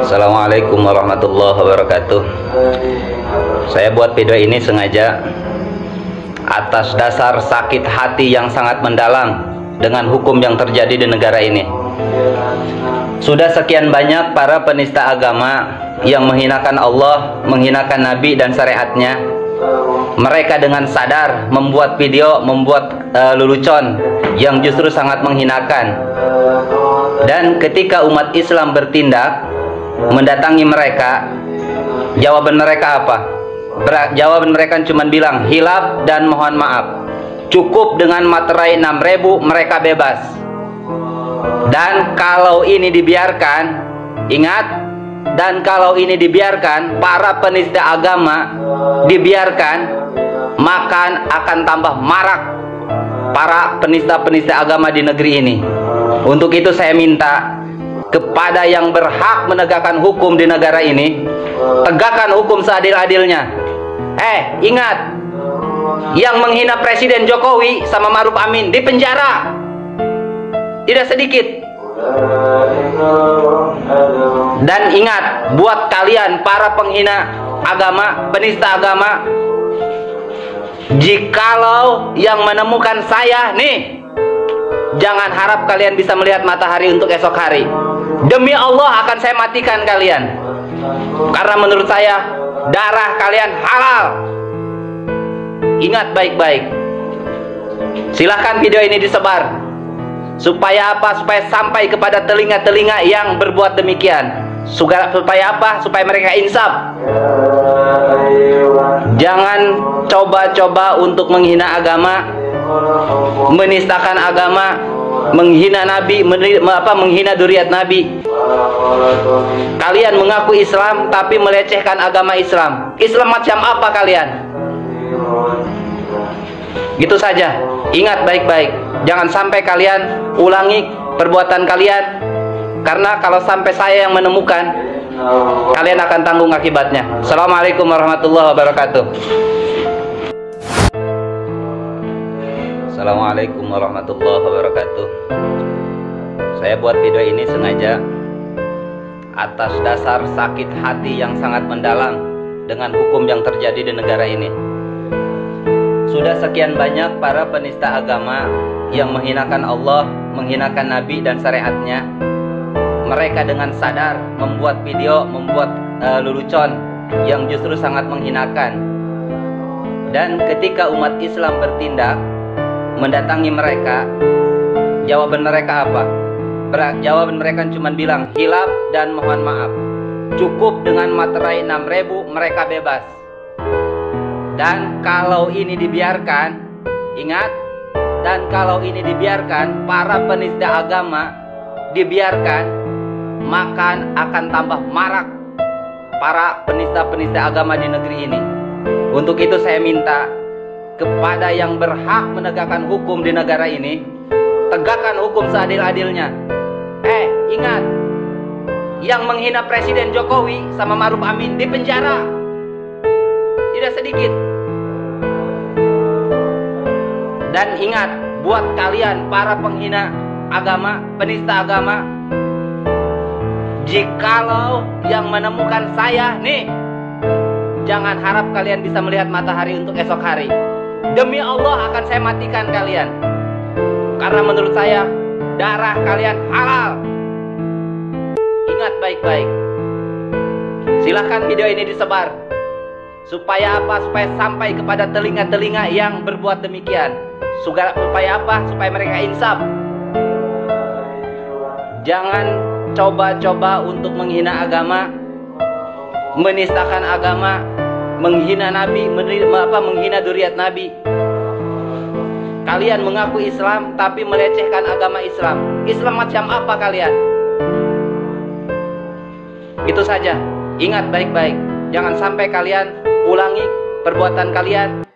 Assalamualaikum warahmatullahi wabarakatuh. Saya buat video ini sengaja Atas dasar sakit hati yang sangat mendalam Dengan hukum yang terjadi di negara ini. Sudah sekian banyak para penista agama Yang menghinakan Allah, menghinakan Nabi dan syariatnya. Mereka dengan sadar membuat video, membuat uh, lelucon Yang justru sangat menghinakan Dan ketika umat Islam bertindak mendatangi mereka jawaban mereka apa? Jawaban mereka cuma bilang hilaf dan mohon maaf. Cukup dengan materai 6000 mereka bebas. Dan kalau ini dibiarkan ingat dan kalau ini dibiarkan para penista agama dibiarkan maka akan tambah marak para penista-penista agama di negeri ini untuk itu saya minta kepada yang berhak menegakkan hukum di negara ini tegakkan hukum seadil-adilnya. Eh ingat yang menghina Presiden Jokowi sama Maruf Amin di penjara. Tidak sedikit. Dan ingat buat kalian para penghina agama penista agama jikalau yang menemukan saya nih jangan harap kalian bisa melihat matahari untuk esok hari Demi Allah akan saya matikan kalian. Karena menurut saya darah kalian halal. Ingat baik-baik. Silahkan video ini disebar. Supaya apa? Supaya sampai kepada telinga-telinga yang berbuat demikian. Supaya apa? Supaya mereka insaf. Jangan coba-coba untuk menghina agama, menistakan agama, menghina nabi apa menghina duriat nabi. Kalian mengaku Islam tapi melecehkan agama Islam. Islam macam apa kalian? Gitu saja. Ingat baik-baik. Jangan sampai kalian ulangi perbuatan kalian. Karena kalau sampai saya yang menemukan kalian akan tanggung akibatnya. Assalamualaikum warahmatullahi wabarakatuh Assalamualaikum warahmatullahi wabarakatuh. Saya buat video ini sengaja Atas dasar sakit hati yang sangat mendalam Dengan hukum yang terjadi di negara ini. Sudah sekian banyak para penista agama Yang menghinakan Allah, menghinakan Nabi dan syariatnya. Mereka dengan sadar membuat video, membuat uh, lelucon Yang justru sangat menghinakan. Dan ketika umat Islam bertindak mendatangi mereka. Jawaban mereka apa? Jawaban mereka cuma bilang hilaf dan mohon maaf. Cukup dengan materai 6000 mereka bebas. Dan kalau ini dibiarkan ingat dan kalau ini dibiarkan para penista agama dibiarkan maka akan tambah marak para penista-penista agama di negeri ini. Untuk itu saya minta kepada yang berhak menegakkan hukum di negara ini tegakkan hukum seadil-adilnya. Eh ingat yang menghina Presiden Jokowi sama Maruf Amin di penjara. Tidak sedikit. Dan ingat buat kalian para penghina agama penista agama jikalau yang menemukan saya nih jangan harap kalian bisa melihat matahari untuk esok hari Demi Allah akan saya matikan kalian. Karena menurut saya darah kalian halal. Ingat baik-baik. Silahkan video ini disebar. Supaya apa? Supaya sampai kepada telinga-telinga yang berbuat demikian. Supaya apa? Supaya mereka insaf. Jangan coba-coba untuk menghina agama, menistakan agama, menghina Nabi, apa menghina duriat Nabi. Kalian mengaku Islam tapi melecehkan agama Islam. Islam macam apa kalian? Itu saja. Ingat baik-baik. Jangan sampai kalian ulangi perbuatan kalian